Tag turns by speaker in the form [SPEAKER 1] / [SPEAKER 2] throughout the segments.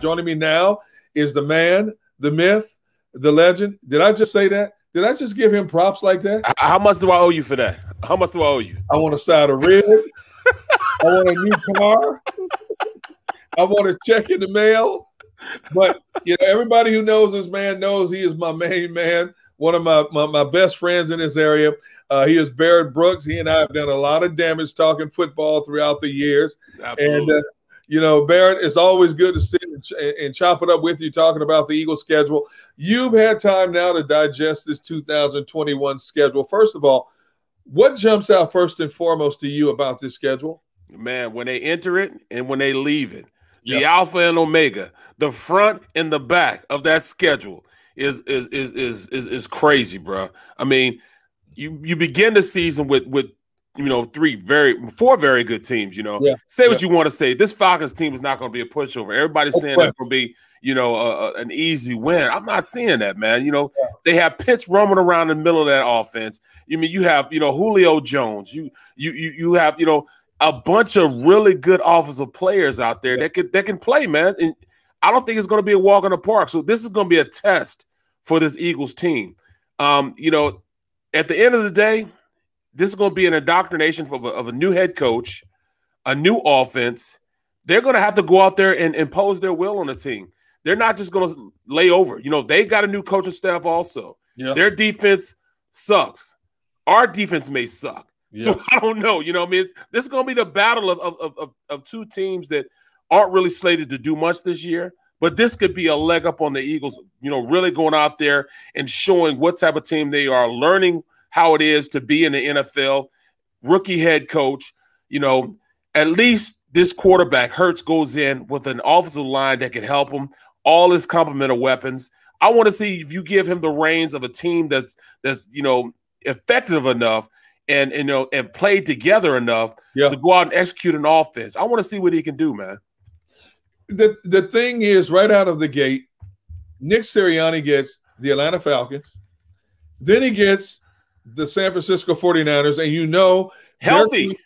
[SPEAKER 1] Joining me now is the man, the myth, the legend. Did I just say that? Did I just give him props like that?
[SPEAKER 2] How much do I owe you for that? How much do I owe you?
[SPEAKER 1] I want a side of ribs. I want a new car. I want a check in the mail. But you know, everybody who knows this man knows he is my main man, one of my my, my best friends in this area. Uh, he is Barrett Brooks. He and I have done a lot of damage talking football throughout the years. Absolutely. And uh, you know, Barrett, it's always good to sit and, ch- and, chop it up with you talking about the Eagles schedule. You've had time now to digest this 2021 schedule. First of all, what jumps out first and foremost to you about this schedule?
[SPEAKER 2] Man, when they enter it and when they leave it, yep. the alpha and omega, the front and the back of that schedule is is is is is, is crazy, bro. I mean, you you begin the season with with you know, three very four very good teams. You know, yeah. say what yeah. you want to say. This Falcons team is not going to be a pushover. Everybody's saying it's going to be you know a, a, an easy win. I'm not seeing that, man. You know, yeah. they have Pitts roaming around in the middle of that offense. You I mean you have you know Julio Jones. You you you you have you know a bunch of really good offensive players out there that can that can play, man. And I don't think it's going to be a walk in the park. So this is going to be a test for this Eagles team. Um, you know, at the end of the day, this is going to be an indoctrination of a, of a new head coach, a new offense. They're going to have to go out there and impose their will on the team. They're not just going to lay over. You know, they got a new coaching staff also. Yeah. Their defense sucks. Our defense may suck. Yeah. So I don't know. You know, I mean, this is going to be the battle of, of, of, of two teams that aren't really slated to do much this year. But this could be a leg up on the Eagles, you know, really going out there and showing what type of team they are, learning – how it is to be in the NFL, rookie head coach. You know, at least this quarterback Hurts goes in with an offensive line that can help him. All his complement of weapons. I want to see if you give him the reins of a team that's that's you know effective enough and, and you know and played together enough yeah. to go out and execute an offense. I want to see what he can do, man.
[SPEAKER 1] The the thing is, right out of the gate, Nick Sirianni gets the Atlanta Falcons, then he gets the San Francisco 49ers, and you know
[SPEAKER 2] healthy,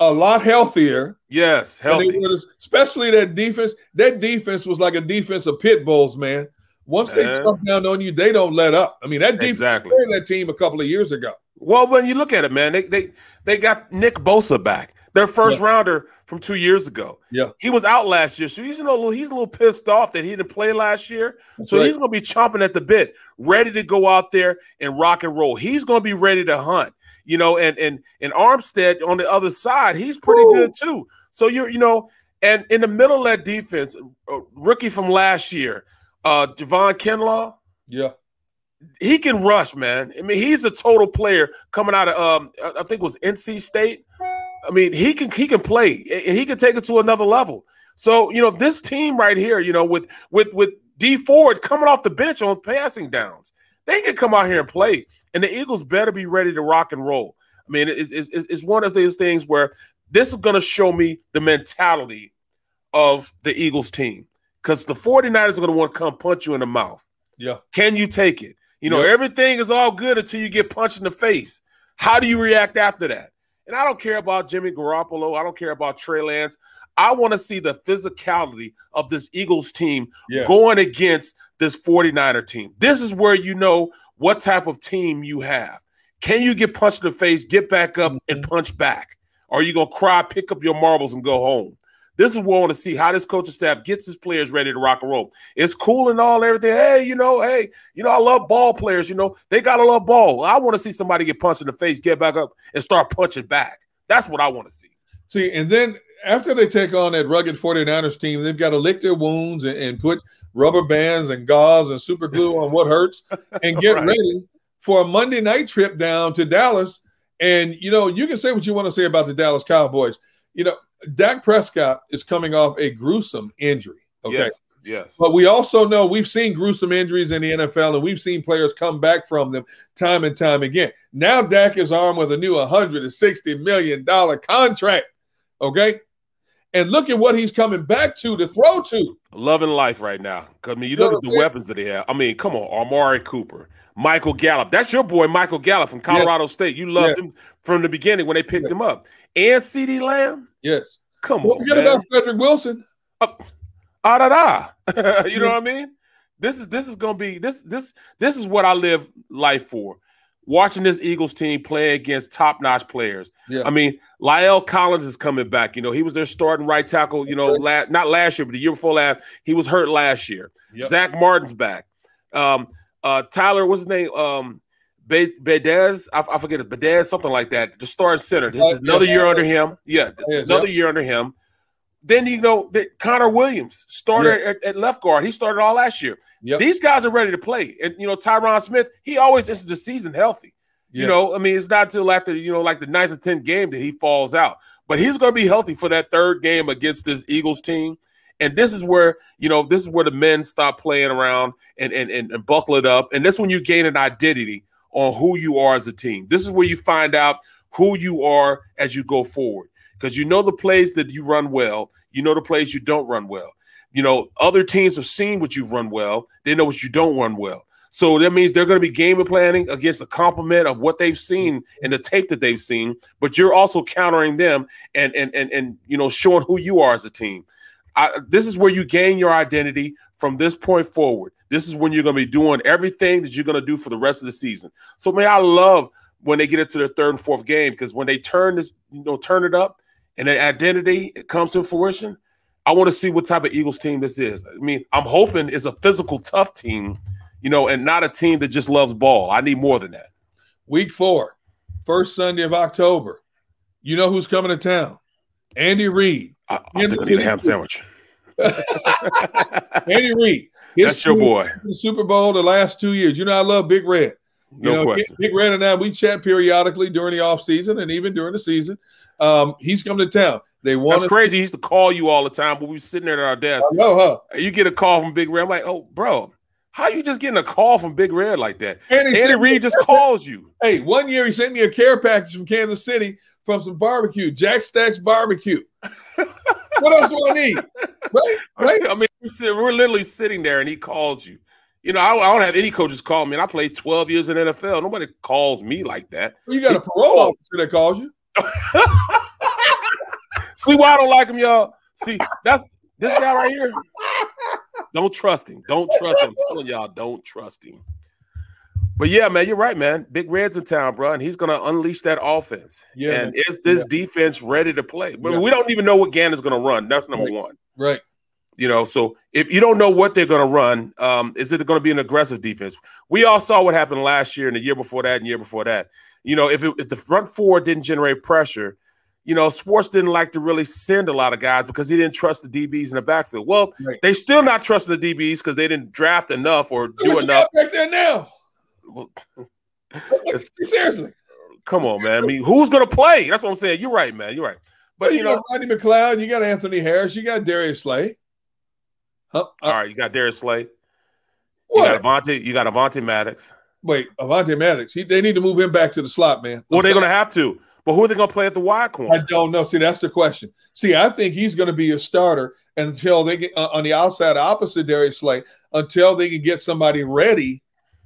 [SPEAKER 1] a lot healthier.
[SPEAKER 2] Yes, healthy.
[SPEAKER 1] especially that defense. That defense was like a defense of pit bulls, man. Once they uh, down on you, they don't let up. I mean, that defense exactly. that team a couple of years ago.
[SPEAKER 2] Well, when you look at it, man, they they they got Nick Bosa back. Their first yeah. rounder from two years ago.
[SPEAKER 1] Yeah,
[SPEAKER 2] he was out last year, so he's a little he's a little pissed off that he didn't play last year. That's so right. he's going to be chomping at the bit, ready to go out there and rock and roll. He's going to be ready to hunt. You know, and and and Armstead on the other side, he's pretty Ooh. good too. So you're you know, and in the middle of that defense, rookie from last year, uh Javon Kinlaw.
[SPEAKER 1] Yeah
[SPEAKER 2] he can rush, man. I mean, he's a total player coming out of um, I think it was NC State. I mean, he can he can play and he can take it to another level. So you know, this team right here, you know, with with with Dee Ford coming off the bench on passing downs, they can come out here and play. And the Eagles better be ready to rock and roll. I mean, it's it's, it's one of those things where this is going to show me the mentality of the Eagles team because the 49ers are going to want to come punch you in the mouth.
[SPEAKER 1] Yeah.
[SPEAKER 2] Can you take it? You know, yep. everything is all good until you get punched in the face. How do you react after that? And I don't care about Jimmy Garoppolo. I don't care about Trey Lance. I want to see the physicality of this Eagles team yes. going against this 49er team. This is where you know what type of team you have. Can you get punched in the face, get back up, and mm-hmm. punch back? Or are you going to cry, pick up your marbles, and go home? This is where I want to see how this coaching staff gets his players ready to rock and roll. It's cool and all everything. Hey, you know, hey, you know, I love ball players. You know, they gotta love ball. I want to see somebody get punched in the face, get back up, and start punching back. That's what I want to see.
[SPEAKER 1] See, and then after they take on that rugged 49ers team, they've got to lick their wounds and, and put rubber bands and gauze and super glue on what hurts and get right. ready for a Monday night trip down to Dallas. And you know, you can say what you want to say about the Dallas Cowboys. You know, Dak Prescott is coming off a gruesome injury. Okay.
[SPEAKER 2] Yes. Yes.
[SPEAKER 1] But we also know we've seen gruesome injuries in the NFL and we've seen players come back from them time and time again. Now Dak is armed with a new $160 million contract. Okay. And look at what he's coming back to to throw to.
[SPEAKER 2] Loving life right now. I mean, you look at the weapons that he has. I mean, come on, Amari Cooper, Michael Gallup. That's your boy, Michael Gallup from Colorado yes. State. You loved yes. him from the beginning when they picked yes. him up and CeeDee Lamb.
[SPEAKER 1] Yes.
[SPEAKER 2] Come on.
[SPEAKER 1] Forget about Cedric Wilson. Uh,
[SPEAKER 2] ah da da. you know what I mean? This is this is gonna be this this this is what I live life for. Watching this Eagles team play against top notch players. Yeah. I mean, La'el Collins is coming back. You know, he was their starting right tackle. You know, la- not last year, but the year before last, he was hurt last year. Yep. Zack Martin's back. Um, uh, Tyler, what's his name? Um, Bedez, I, I forget it, Bedez, something like that. The star center. This is another year under him. Yeah, another year under him. Then you know that Connor Williams started yeah. at, at, left guard. He started all last year. Yep. These guys are ready to play. And you know, Tyron Smith, he always enters the season healthy. You know, I mean, it's not until after, you know, like the ninth or tenth game that he falls out. But he's gonna be healthy for that third game against this Eagles team. And this is where, you know, this is where the men stop playing around and and, and, and buckle it up. And that's when you gain an identity on who you are as a team. This is where you find out who you are as you go forward because you know the plays that you run well, you know the plays you don't run well. You know, other teams have seen what you run well, they know what you don't run well. So that means they're going to be game planning against a complement of what they've seen and the tape that they've seen, but you're also countering them and and and and you know showing who you are as a team. I, this is where you gain your identity from this point forward. This is when you're going to be doing everything that you're going to do for the rest of the season. So, man, I love when they get into their third and fourth game because when they turn this, you know, turn it up and the identity it comes to fruition, I want to see what type of Eagles team this is. I mean, I'm hoping it's a physical, tough team, you know, and not a team that just loves ball. I need more than that.
[SPEAKER 1] Week four, first Sunday of October. You know who's coming to town? Andy Reid.
[SPEAKER 2] I, I think I need a ham sandwich.
[SPEAKER 1] Andy Reid.
[SPEAKER 2] That's your boy.
[SPEAKER 1] The Super Bowl the last two years. You know, I love Big Red. You no know, question. Big Red and I, we chat periodically during the off season and even during the season. Um, he's coming to town. They want
[SPEAKER 2] That's crazy. He used to call you all the time but we were sitting there at our desk.
[SPEAKER 1] I know, huh?
[SPEAKER 2] You get a call from Big Red. I'm like, oh, bro, how are you just getting a call from Big Red like that? Andy, Andy Reid just calls you.
[SPEAKER 1] Hey, one year he sent me a care package from Kansas City from some barbecue, Jack Stack's barbecue. what else do I need? Right? Right?
[SPEAKER 2] I mean, we're literally sitting there and he calls you. You know, I, I, don't have any coaches call me. And I played 12 years in NFL. Nobody calls me like that.
[SPEAKER 1] You got he, a parole officer that calls you.
[SPEAKER 2] See why I don't like him, y'all? See, that's this guy right here. Don't trust him. Don't trust him. I'm telling y'all, don't trust him. But yeah, man, you're right, man. Big Red's in town, bro, and he's gonna unleash that offense. Yeah, and is this yeah. defense ready to play? But yeah. we don't even know what Gannon's gonna run. That's number
[SPEAKER 1] right.
[SPEAKER 2] one.
[SPEAKER 1] Right.
[SPEAKER 2] You know, so if you don't know what they're gonna run, um, is it gonna be an aggressive defense? We all saw what happened last year and the year before that and year before that. You know, if, it, if the front four didn't generate pressure, you know, Schwartz didn't like to really send a lot of guys because he didn't trust the DBs in the backfield. Well, right. they still not trusting the DBs because they didn't draft enough or do enough.
[SPEAKER 1] Back there now. Seriously.
[SPEAKER 2] Come on, man. I mean, who's gonna play? That's what I'm saying. You're right, man. You're right. But well, you, you, know,
[SPEAKER 1] got Rodney McLeod, you got Anthony Harris, you got Darius Slay.
[SPEAKER 2] Huh? Uh, All right, you got Darius Slay. What? You got Avonte. You got Avonte Maddox.
[SPEAKER 1] Wait, Avonte Maddox. He, they need to move him back to the slot, man. I'm
[SPEAKER 2] well, they're to have to. But who are they going to play at the wide corner?
[SPEAKER 1] I don't know. See, that's the question. See, I think he's going to be a starter until they get uh, on the outside opposite Darius Slay until they can get somebody ready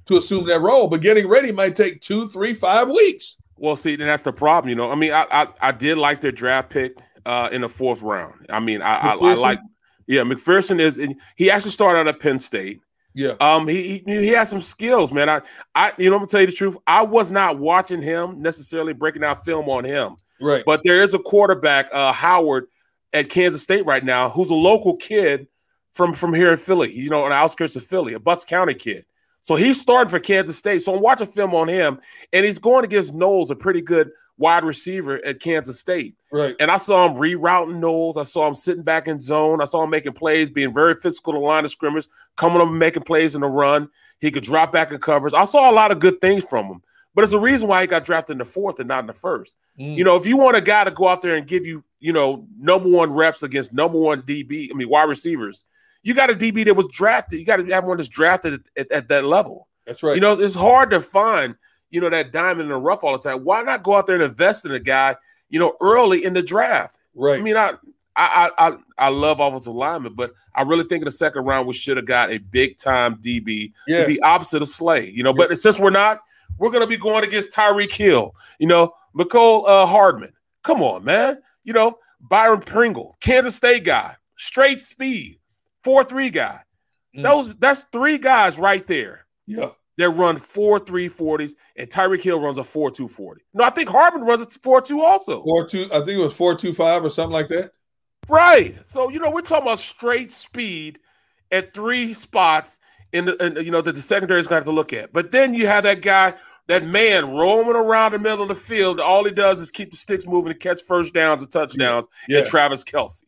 [SPEAKER 1] to assume that role. But getting ready might take two, three, five weeks.
[SPEAKER 2] Well, see, then that's the problem. You know, I mean, I I, I did like their draft pick uh, in the fourth round. I mean, I, I, I like, yeah, McPherson is. He actually started out at Penn State.
[SPEAKER 1] Yeah.
[SPEAKER 2] Um, he, he he has some skills, man. I I you know I'm gonna tell you the truth. I was not watching him necessarily breaking out film on him.
[SPEAKER 1] Right.
[SPEAKER 2] But there is a quarterback, uh, Howard, at Kansas State right now, who's a local kid from from here in Philly. You know, on the outskirts of Philly, a Bucks County kid. So he's starting for Kansas State. So I'm watching film on him, and he's going against Knowles, a pretty good wide receiver at Kansas State.
[SPEAKER 1] Right.
[SPEAKER 2] And I saw him rerouting Knowles. I saw him sitting back in zone. I saw him making plays, being very physical to the line of scrimmage, coming up and making plays in the run. He could drop back in covers. I saw a lot of good things from him. But it's a reason why he got drafted in the fourth and not in the first. Mm. You know, if you want a guy to go out there and give you, you know, number one reps against number one DB, I mean, wide receivers, you got a DB that was drafted. You got to have one that's drafted at, at, at, that level.
[SPEAKER 1] That's right.
[SPEAKER 2] You know, it's hard to find, you know, that diamond in the rough all the time. Why not go out there and invest in a guy, you know, early in the draft?
[SPEAKER 1] Right.
[SPEAKER 2] I mean, I I I I love offensive lineman, but I really think in the second round we should have got a big time DB yeah. to be opposite of Slay. You know, yeah. but since we're not, we're gonna be going against Tyreek Hill, you know, Mecole uh, Hardman. Come on, man. You know, Byron Pringle, Kansas State guy, straight speed four three guy. Mm. Those that's three guys right there.
[SPEAKER 1] Yeah.
[SPEAKER 2] That run four three forties, and Tyreek Hill runs a four two forty. No, I think Hardman runs a four two also.
[SPEAKER 1] Four two, I think it was four two five or something like that.
[SPEAKER 2] Right. So you know we're talking about straight speed at three spots in the in, you know that the secondary is going to have to look at. But then you have that guy, that man roaming around the middle of the field. All he does is keep the sticks moving and catch first downs and touchdowns. Yeah. And Travis Kelce.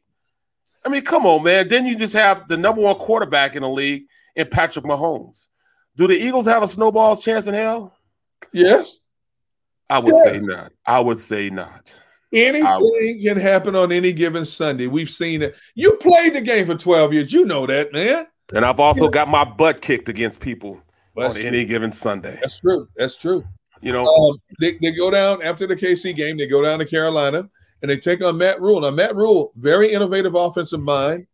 [SPEAKER 2] I mean, come on, man. Then you just have the number one quarterback in the league in Patrick Mahomes. Do the Eagles have a snowball's chance in hell?
[SPEAKER 1] Yes.
[SPEAKER 2] I would yeah. say not. I would say not.
[SPEAKER 1] Anything can happen on any given Sunday. We've seen it. You played the game for 12 years. You know that, man.
[SPEAKER 2] And I've also yeah. got my butt kicked against people on true. any given Sunday.
[SPEAKER 1] That's true. That's true.
[SPEAKER 2] You know,
[SPEAKER 1] um, they, they go down after the KC game, they go down to Carolina and they take on Matt Rhule. Now, Matt Rhule, very innovative offensive mind.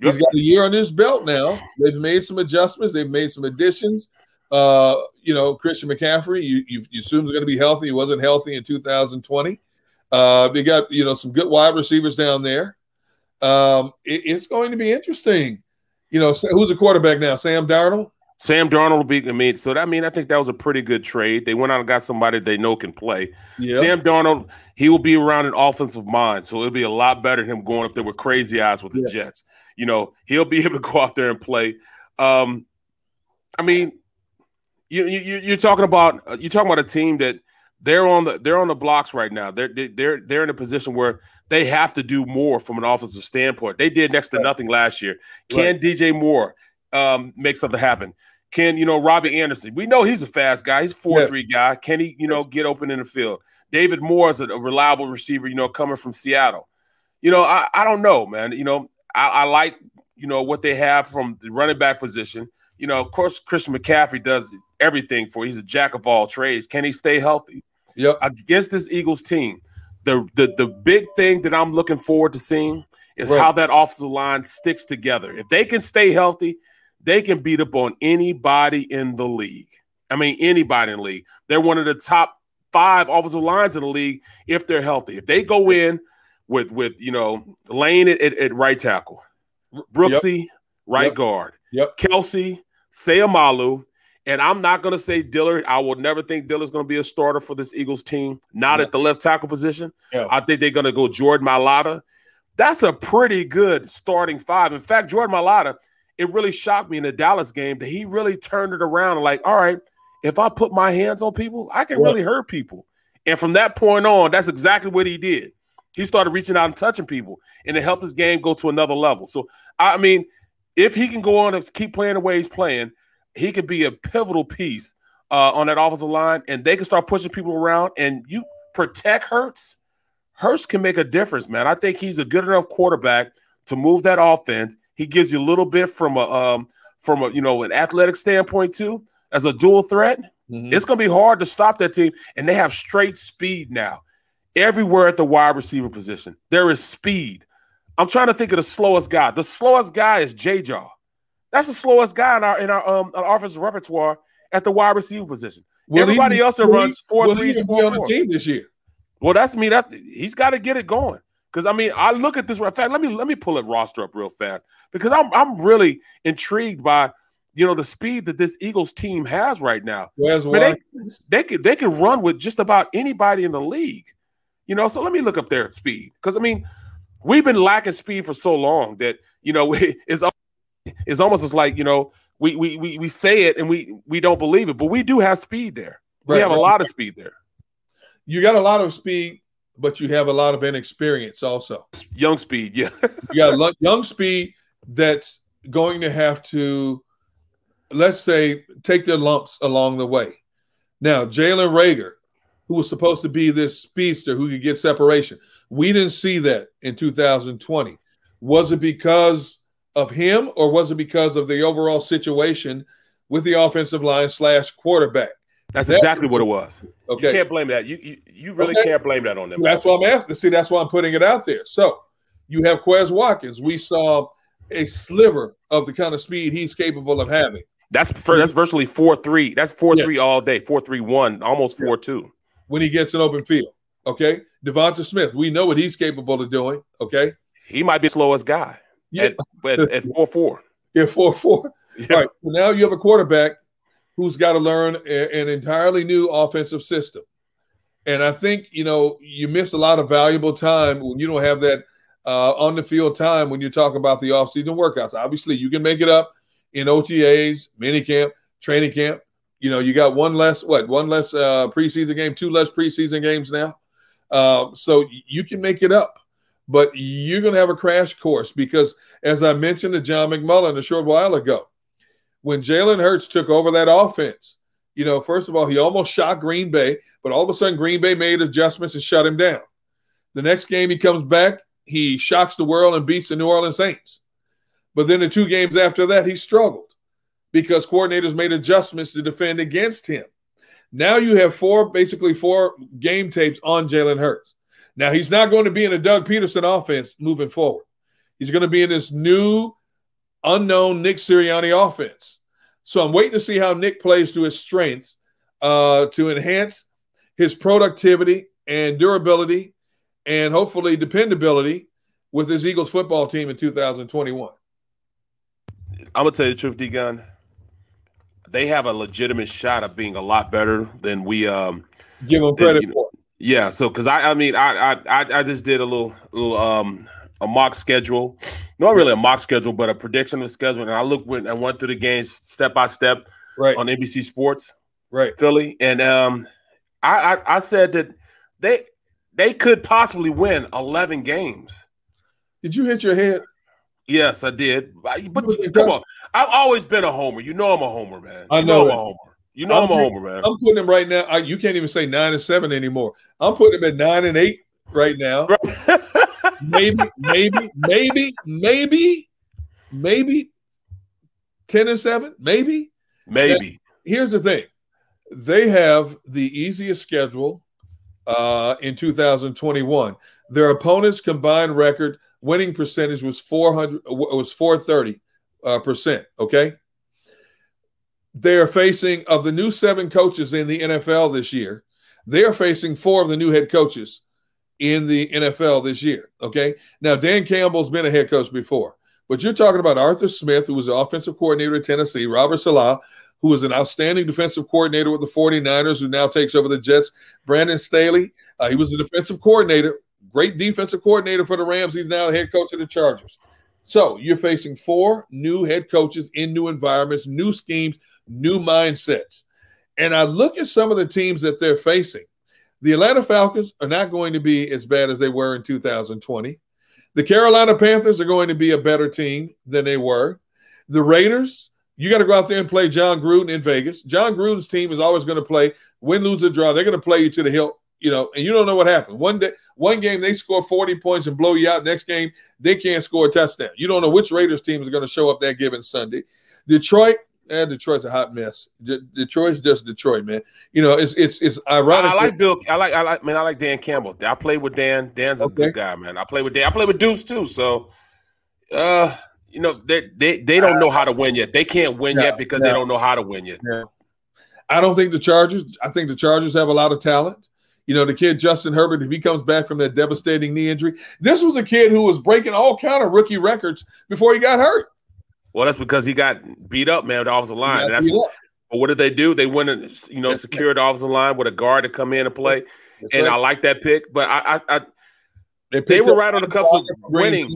[SPEAKER 1] He's got a year on his belt now. They've made some adjustments. They've made some additions. Uh, you know, Christian McCaffrey, you, you, you assume is going to be healthy. He wasn't healthy in 2020. Uh, they got, you know, some good wide receivers down there. Um, it, it's going to be interesting. You know, who's the quarterback now? Sam Darnold?
[SPEAKER 2] Sam Darnold will be. I mean, so that I mean, I think that was a pretty good trade. They went out and got somebody they know can play. Yep. Sam Darnold, he will be around an offensive mind, so it'll be a lot better than him going up there with crazy eyes with the yeah. Jets. You know, he'll be able to go out there and play. Um, I mean, you, you you're talking about you're talking about a team that they're on the they're on the blocks right now. They're they're they're in a position where they have to do more from an offensive standpoint. They did next to right. nothing last year. Can right. DJ Moore um, make something happen? Can you know Robbie Anderson? We know he's a fast guy. He's four yeah. three guy. Can he you know get open in the field? David Moore is a, a reliable receiver. You know, coming from Seattle. You know, I, I don't know, man. You know, I, I like you know what they have from the running back position. You know, of course, Christian McCaffrey does everything for. He's a jack of all trades. Can he stay healthy?
[SPEAKER 1] Yep.
[SPEAKER 2] Against this Eagles team, the the the big thing that I'm looking forward to seeing is right. how that offensive line sticks together. If they can stay healthy, they can beat up on anybody in the league. I mean, anybody in the league. They're one of the top five offensive lines in the league if they're healthy. If they go in with with you know Lane at, at, at right tackle, Brooksy yep. right
[SPEAKER 1] yep.
[SPEAKER 2] guard,
[SPEAKER 1] yep.
[SPEAKER 2] Kelce, Seumalo, and I'm not going to say Diller. I will never think Diller's going to be a starter for this Eagles team. Not at the left tackle position. I think they're going to go Jordan Mailata. That's a pretty good starting five. In fact, Jordan Mailata – it really shocked me in the Dallas game that he really turned it around like, all right, if I put my hands on people, I can really hurt people. And from that point on, that's exactly what he did. He started reaching out and touching people, and it helped his game go to another level. So, I mean, if he can go on and keep playing the way he's playing, he could be a pivotal piece uh, on that offensive line, and they can start pushing people around. And you protect Hurts. Hurts can make a difference, man. I think he's a good enough quarterback to move that offense he gives you a little bit from a um, from a you know an athletic standpoint too, as a dual threat. Mm-hmm. It's going to be hard to stop that team, and they have straight speed now. Everywhere at the wide receiver position, there is speed. I'm trying to think of the slowest guy. The slowest guy is J Jaw. That's the slowest guy in our in our um our offensive repertoire at the wide receiver position. Will Everybody he, else that runs four threes, four on the
[SPEAKER 1] team this year.
[SPEAKER 2] Well, that's me. That's he's got to get it going. Because I mean, I look at this. In fact, let me let me pull it roster up real fast because I'm I'm really intrigued by you know the speed that this Eagles team has right now.
[SPEAKER 1] Where's
[SPEAKER 2] they, they can they can run with just about anybody in the league. You know, so let me look up their speed because I mean, we've been lacking speed for so long that you know it's it's almost as like you know we we we, we say it and we we don't believe it, but we do have speed there. Right, we have right. a lot of speed there.
[SPEAKER 1] You got a lot of speed but you have a lot of inexperience also.
[SPEAKER 2] Young speed, yeah.
[SPEAKER 1] got young speed that's going to have to, let's say, take their lumps along the way. Now, Jalen Reagor, who was supposed to be this speedster who could get separation, we didn't see that in 2020. Was it because of him or was it because of the overall situation with the offensive line slash quarterback?
[SPEAKER 2] That's exactly what it was. Okay. You can't blame that. You you, you really okay. can't blame that on them.
[SPEAKER 1] That's why I'm asking. See, that's why I'm putting it out there. So you have Quez Watkins. We saw a sliver of the kind of speed he's capable of having.
[SPEAKER 2] That's for, that's virtually four three. That's four yeah. three all day. Four three one, almost four two.
[SPEAKER 1] When he gets an open field. Okay. Devonta Smith, we know what he's capable of doing. Okay.
[SPEAKER 2] He might be the slowest guy yeah. at, at, at four four.
[SPEAKER 1] Yeah, four four. Yeah. All right. So now you have a quarterback who's got to learn a, an entirely new offensive system. And I think, you know, you miss a lot of valuable time when you don't have that uh, on the field time when you talk about the offseason workouts. Obviously, you can make it up in OTAs, minicamp, training camp. You know, you got one less, what, one less uh, preseason game, two less preseason games now. Uh, so you can make it up, but you're going to have a crash course because, as I mentioned to John McMullen a short while ago, when Jalen Hurts took over that offense, you know, first of all, he almost shot Green Bay, but all of a sudden Green Bay made adjustments and shut him down. The next game he comes back, he shocks the world and beats the New Orleans Saints. But then the two games after that, he struggled because coordinators made adjustments to defend against him. Now you have four, basically four game tapes on Jalen Hurts. Now he's not going to be in a Doug Pederson offense moving forward. He's going to be in this new, unknown Nick Sirianni offense. So I'm waiting to see how Nick plays to his strengths uh, to enhance his productivity and durability and hopefully dependability with his Eagles football team in 2021. I'm
[SPEAKER 2] gonna tell you the truth, D Gun. They have a legitimate shot of being a lot better than we um
[SPEAKER 1] give them credit than, you know, for.
[SPEAKER 2] Yeah, so because I, I mean, I, I, I just did a little, little, um, a mock schedule, not really a mock schedule, but a prediction of the schedule, and I looked when I went through the games step by step,
[SPEAKER 1] right,
[SPEAKER 2] on NBC Sports,
[SPEAKER 1] right,
[SPEAKER 2] Philly, and um, I, I, I said that they, they could possibly win eleven games.
[SPEAKER 1] Did you hit your head?
[SPEAKER 2] Yes, I did. But come on, I've always been a homer. You know I'm a homer, man.
[SPEAKER 1] I know,
[SPEAKER 2] know I'm a homer. You know I'm, I'm a homer, man.
[SPEAKER 1] I'm putting him right now. I, you can't even say nine and seven anymore. I'm putting him at nine and eight right now. Maybe, maybe, maybe, maybe, maybe ten and seven. Maybe,
[SPEAKER 2] maybe.
[SPEAKER 1] here's the thing: they have the easiest schedule uh, in 2021. Their opponents' combined record winning percentage was 400 was 430 uh, percent okay they are facing of the new seven coaches in the NFL this year they are facing four of the new head coaches in the NFL this year okay now Dan Campbell's been a head coach before but you're talking about Arthur Smith who was the offensive coordinator at Tennessee Robert Saleh who was an outstanding defensive coordinator with the 49ers who now takes over the Jets Brandon Staley uh, he was the defensive coordinator great defensive coordinator for the Rams. He's now the head coach of the Chargers. So you're facing four new head coaches in new environments, new schemes, new mindsets. And I look at some of the teams that they're facing. The Atlanta Falcons are not going to be as bad as they were in 2020. The Carolina Panthers are going to be a better team than they were. The Raiders, you got to go out there and play Jon Gruden in Vegas. Jon Gruden's team is always going to play win, lose, or draw. They're going to play you to the hilt, you know, and you don't know what happened. One day, one game they score 40 points and blow you out. Next game, they can't score a touchdown. You don't know which Raiders team is going to show up that given Sunday. Detroit, eh, Detroit's a hot mess. De- Detroit's just Detroit, man. You know, it's it's it's ironic.
[SPEAKER 2] I like Bill. I like I like man. I like Dan Campbell. I play with Dan. Dan's a okay. good guy, man. I play with Dan. I play with Deuce too. So, uh, you know, they they they don't know how to win yet. They can't win no, yet because no. they don't know how to win yet.
[SPEAKER 1] No. I don't think the Chargers. I think the Chargers have a lot of talent. You know, the kid Justin Herbert, if he comes back from that devastating knee injury, this was a kid who was breaking all kind of rookie records before he got hurt.
[SPEAKER 2] Well, that's because he got beat up, man, the offensive line. That's what, but what did they do? They went and you know secured the offensive line with a guard to come in and play. That's and right. I like that pick, but I, I, I they, they, were right on the cusp of winning.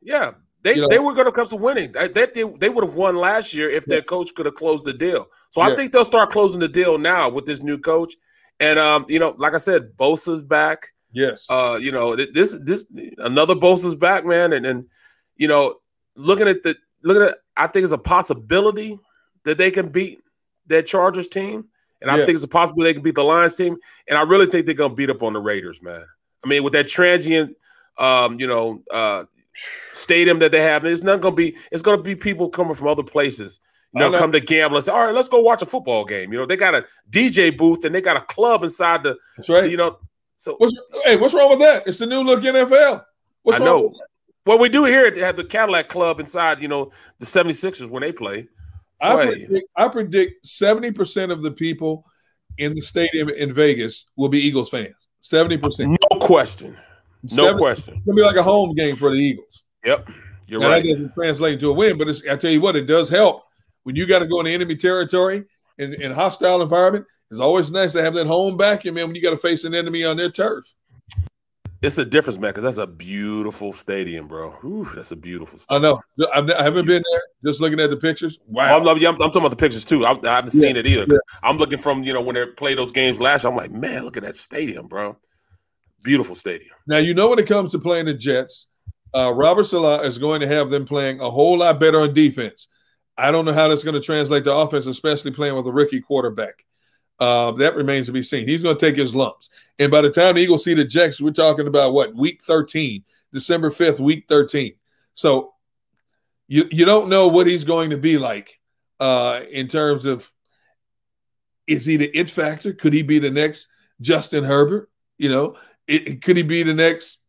[SPEAKER 2] Yeah, they, you know, they were going to come to winning. They, they, they would have won last year if yes. their coach could have closed the deal. So I think they'll start closing the deal now with this new coach. And um, you know, like I said, Bosa's back.
[SPEAKER 1] Yes.
[SPEAKER 2] Uh, you know, this this another Bosa's back, man, and and you know, looking at the looking at, it. I think it's a possibility that they can beat that Chargers team, and yeah. I think it's a possibility they can beat the Lions team, and I really think they're gonna beat up on the Raiders, man. I mean, with that transient, um, you know, uh, stadium that they have, it's not gonna be. It's gonna be people coming from other places you know, come to gamble and say, all right, let's go watch a football game. You know, they got a DJ booth and they got a club inside the.
[SPEAKER 1] That's right.
[SPEAKER 2] You know, so
[SPEAKER 1] what's, hey, what's wrong with that? It's the new look NFL. What's
[SPEAKER 2] I know. Well, we do here have the Cadillac Club inside. You know, the 76ers when they play.
[SPEAKER 1] So, I, predict, I predict 70% of the people in the stadium in Vegas will be Eagles fans. 70%.
[SPEAKER 2] No question. No 70, question.
[SPEAKER 1] It's gonna be like a home game for the Eagles.
[SPEAKER 2] Yep. You're
[SPEAKER 1] now,
[SPEAKER 2] right.
[SPEAKER 1] That doesn't translate into a win, but I tell you what, it does help when you got to go into enemy territory in, in hostile environment. It's always nice to have that home back, man. When you got to face an enemy on their turf,
[SPEAKER 2] it's a difference, man, because that's a beautiful stadium, bro. Ooh, that's a beautiful.
[SPEAKER 1] Stadium. I know. I've, I haven't been there. Just looking at the pictures. Wow.
[SPEAKER 2] I'm, I'm, I'm talking about the pictures too. I, I haven't yeah, seen it either. Yeah. I'm looking from you know when they played those games last year. I'm like, man, look at that stadium, bro. Beautiful stadium.
[SPEAKER 1] Now you know when it comes to playing the Jets, uh, Robert Saleh is going to have them playing a whole lot better on defense. I don't know how that's going to translate to offense, especially playing with a rookie quarterback. Uh, that remains to be seen. He's going to take his lumps. And by the time the Eagles see the Jets, we're talking about what week 13, December 5th, week 13. So you you don't know what he's going to be like uh, in terms of is he the it factor? Could he be the next Justin Herbert? You know, it, could he be the next?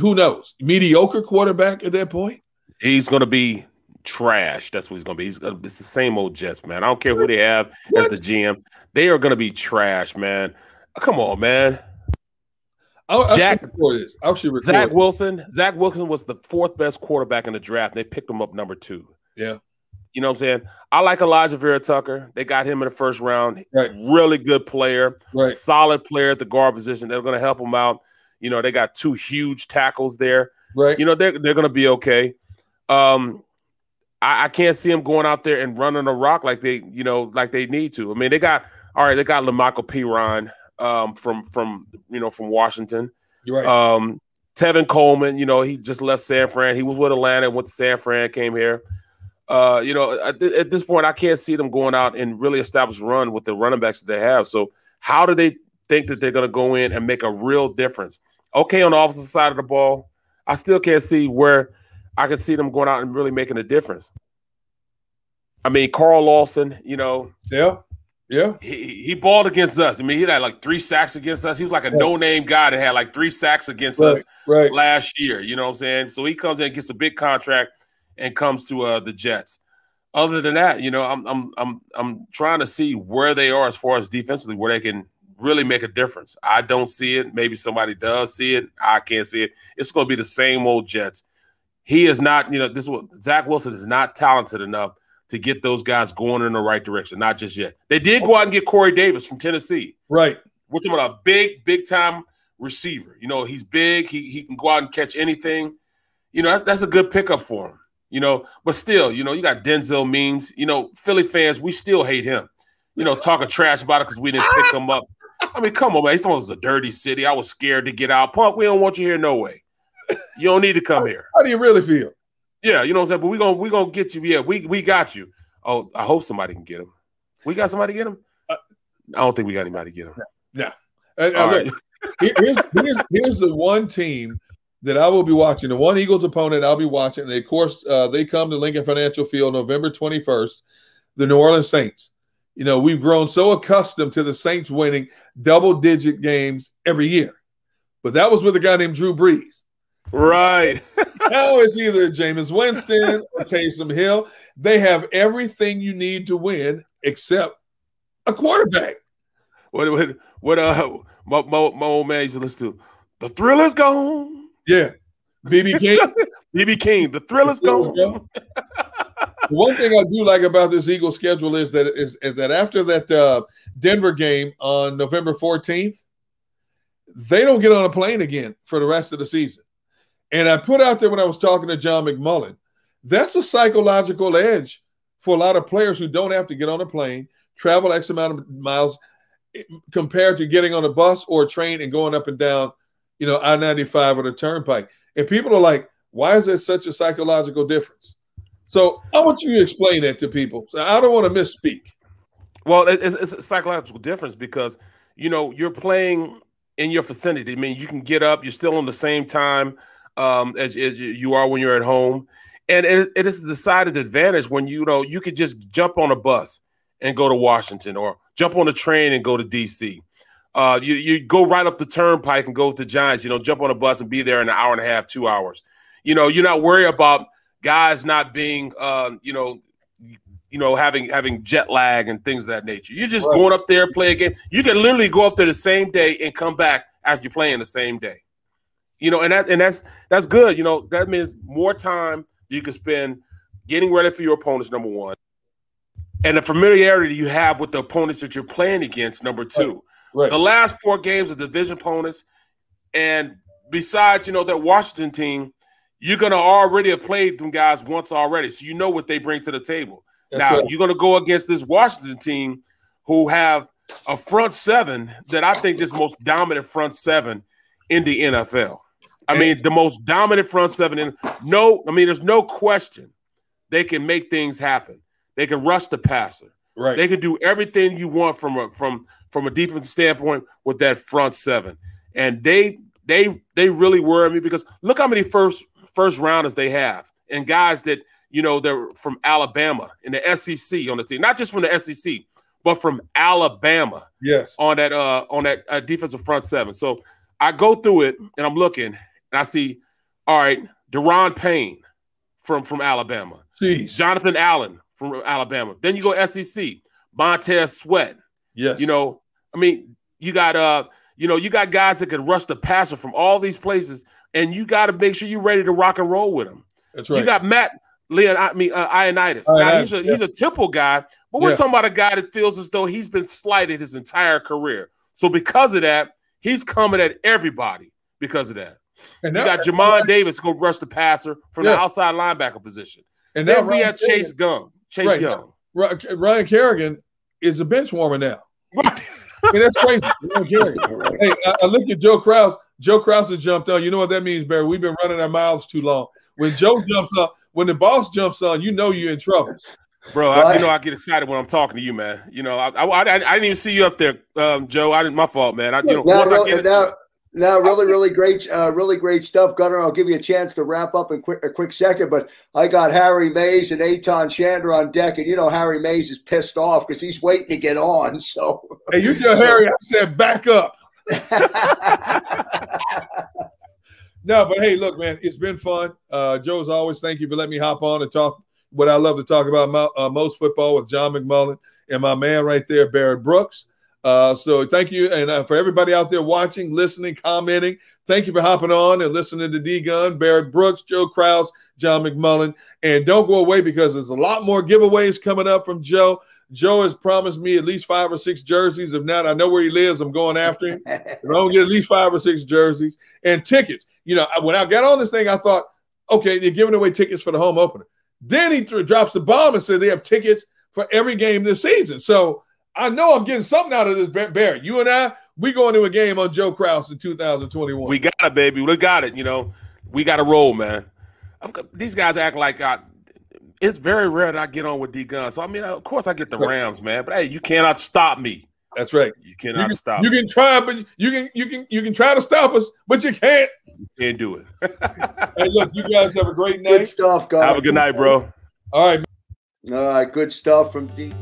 [SPEAKER 1] Who knows? Mediocre quarterback at that point.
[SPEAKER 2] He's going to be trash. That's what he's going to be. He's gonna, it's the same old Jets, man. I don't care who they have what? as the GM. They are going to be trash, man. Come on, man.
[SPEAKER 1] I'll, I'll Jack. I'll
[SPEAKER 2] Zach Wilson. Zach Wilson was the fourth best quarterback in the draft. They picked him up number two.
[SPEAKER 1] Yeah.
[SPEAKER 2] You know what I'm saying? I like Alijah Vera-Tucker. They got him in the first round.
[SPEAKER 1] Right.
[SPEAKER 2] Really good player.
[SPEAKER 1] Right.
[SPEAKER 2] Solid player at the guard position. They're going to help him out. You know, they got two huge tackles there.
[SPEAKER 1] Right.
[SPEAKER 2] You know, they're, they're going to be okay. Um, I, I can't see them going out there and running a rock like they, you know, like they need to. I mean, they got all right. They got La'Mical Perine um, from from you know from Washington.
[SPEAKER 1] You're right.
[SPEAKER 2] Um, Tevin Coleman, you know, he just left San Fran. He was with Atlanta, went to San Fran, came here. Uh, you know, at, th- at, this point, I can't see them going out and really establish run with the running backs that they have. So, how do they think that they're going to go in and make a real difference? Okay, on the offensive side of the ball, I still can't see where I can see them going out and really making a difference. I mean, Carl Lawson, you know,
[SPEAKER 1] yeah, yeah,
[SPEAKER 2] he he balled against us. I mean, he had like three sacks against us. He was like a yeah. no-name guy that had like three sacks against
[SPEAKER 1] right,
[SPEAKER 2] us
[SPEAKER 1] right.
[SPEAKER 2] last year. You know what I'm saying? So he comes in, gets a big contract, and comes to uh, the Jets. Other than that, you know, I'm I'm I'm I'm trying to see where they are as far as defensively, where they can really make a difference. I don't see it. Maybe somebody does see it. I can't see it. It's going to be the same old Jets. He is not, you know, this is what Zach Wilson is not talented enough to get those guys going in the right direction. Not just yet. They did go out and get Corey Davis from Tennessee.
[SPEAKER 1] Right.
[SPEAKER 2] We're talking about a big, big time receiver. You know, he's big. He he can go out and catch anything. You know, that's, that's a good pickup for him. You know, but still, you know, you got Denzel Mims. You know, Philly fans, we still hate him. You know, talking trash about it because we didn't pick him up. I mean, come on, man. He's talking about a dirty city. I was scared to get out. Punk, we don't want you here, no way. You don't need to come here.
[SPEAKER 1] How do you really feel?
[SPEAKER 2] Yeah, you know what I'm saying. But we're gonna we gonna get you. Yeah, we we got you. Oh, I hope somebody can get him. We got somebody to get him. Uh, I don't think we got anybody to get him.
[SPEAKER 1] Yeah. Right. here's, here's here's the one team that I will be watching. The one Eagles opponent I'll be watching. And of course, uh, they come to Lincoln Financial Field November 21st. The New Orleans Saints. You know, we've grown so accustomed to the Saints winning double digit games every year, but that was with a guy named Drew Brees.
[SPEAKER 2] Right.
[SPEAKER 1] now it's either Jameis Winston or Taysom Hill. They have everything you need to win except a quarterback.
[SPEAKER 2] What what what uh my, my, my old man used to listen to the thrill is gone.
[SPEAKER 1] Yeah. BB King.
[SPEAKER 2] BB King, the thrill is gone. gone.
[SPEAKER 1] One thing I do like about this Eagles schedule is that is, is that after that uh, Denver game on November 14th, they don't get on a plane again for the rest of the season. And I put out there when I was talking to John McMullen, that's a psychological edge for a lot of players who don't have to get on a plane, travel X amount of miles eh, compared to getting on a bus or a train and going up and down, you know, I 95 or the turnpike. And people are like, why is there such a psychological difference? So I want you to explain that to people. So I don't want to misspeak.
[SPEAKER 2] Well, it's, it's a psychological difference because, you know, you're playing in your vicinity. I mean, you can get up, you're still on the same time um, as, as you are when you're at home. And it, it is a decided advantage when you know you could just jump on a bus and go to Washington or jump on a train and go to DC. Uh, you, you go right up the turnpike and go to Giants, you know, jump on a bus and be there in an hour and a half, two hours. You know, you're not worried about guys not being, uh, you know, you know, having having jet lag and things of that nature. You're just right. going up there, play a game. You can literally go up there the same day and come back as you're playing the same day. You know, and that and that's that's good. You know, that means more time you can spend getting ready for your opponents. Number one, and the familiarity you have with the opponents that you're playing against. Number two, right. Right. the last four games of division opponents, and besides, you know, that Washington team, you're gonna already have played them guys once already, so you know what they bring to the table. That's now right. you're gonna go against this Washington team who have a front seven that I think is most dominant front seven in the NFL. I mean, the most dominant front seven in no, I mean, there's no question they can make things happen. They can rush the passer. Right. They can do everything you want from a from from a defensive standpoint with that front seven. And they they they really worry me because look how many first first rounders they have and guys that you know they're from Alabama in the SEC on the team, not just from the SEC, but from Alabama.
[SPEAKER 1] Yes,
[SPEAKER 2] on that uh on that uh, defensive front seven. So I go through it and I'm looking and I see, all right, Daron Payne from from Alabama, Jeez. Jonathan Allen from Alabama. Then you go SEC, Montez Sweat.
[SPEAKER 1] Yes,
[SPEAKER 2] you know, I mean, you got uh, you know, you got guys that can rush the passer from all these places, and you got to make sure you're ready to rock and roll with them.
[SPEAKER 1] That's right.
[SPEAKER 2] You got Matt Leon, I mean, uh, Ioannidis. Now, he's a yeah. he's a Temple guy, but we're yeah. talking about a guy that feels as though he's been slighted his entire career. So because of that, he's coming at everybody because of that. And you got Jamin Davis go rush the passer from yeah. the outside linebacker position. And then we have Chase Gunn, Chase right. Young.
[SPEAKER 1] Ryan Kerrigan is a bench warmer now. and that's crazy. hey, I, I, look at Joe Kraus. Joe Kraus has jumped on. You know what that means, Barry? We've been running our mouths too long. When Joe jumps up, when the boss jumps on, you know you're in trouble.
[SPEAKER 2] Bro, I, you know I get excited when I'm talking to you, man. You know, I, I, I didn't even see you up there, um, Joe. I didn't. My fault, man. I, you know,
[SPEAKER 3] now,
[SPEAKER 2] once I get
[SPEAKER 3] now, now, really, really great, uh, really great stuff, Gunner. I'll give you a chance to wrap up in quick, a quick second, but I got Harry Mayes and Eytan Shander on deck, and you know Harry Mayes is pissed off because he's waiting to get on. So,
[SPEAKER 1] hey, you tell so, Harry I said back up. no, but hey, look, man, it's been fun. Uh, Joe's always thank you for letting me hop on and talk what I love to talk about my, uh, most football with John McMullen and my man right there, Barrett Brooks. Uh, so thank you. And uh, for everybody out there watching, listening, commenting, thank you for hopping on and listening to D Gun, Barrett Brooks, Joe Kraus, John McMullen. And don't go away because there's a lot more giveaways coming up from Joe. Joe has promised me at least five or six jerseys. If not, I know where he lives. I'm going after him. if I don't get at least five or six jerseys and tickets. You know, when I got on this thing, I thought, okay, they're giving away tickets for the home opener. Then he th- drops the bomb and says they have tickets for every game this season. So I know I'm getting something out of this, Barry. You and I, we going to a game on Joe Kraus in 2021.
[SPEAKER 2] We got it, baby. We got it. You know, we got to roll, man. Got, these guys act like I, it's very rare that I get on with D Gun. So I mean, of course, I get the Rams, man. But hey, you cannot stop me.
[SPEAKER 1] That's right.
[SPEAKER 2] You cannot you
[SPEAKER 1] can,
[SPEAKER 2] stop.
[SPEAKER 1] You can try, but you can you can you can try to stop us, but you can't.
[SPEAKER 2] You can't do it.
[SPEAKER 1] hey, look, you guys have a great night.
[SPEAKER 3] Good stuff, guys.
[SPEAKER 2] Have a good night, bro.
[SPEAKER 1] All right.
[SPEAKER 3] All right, good stuff from D.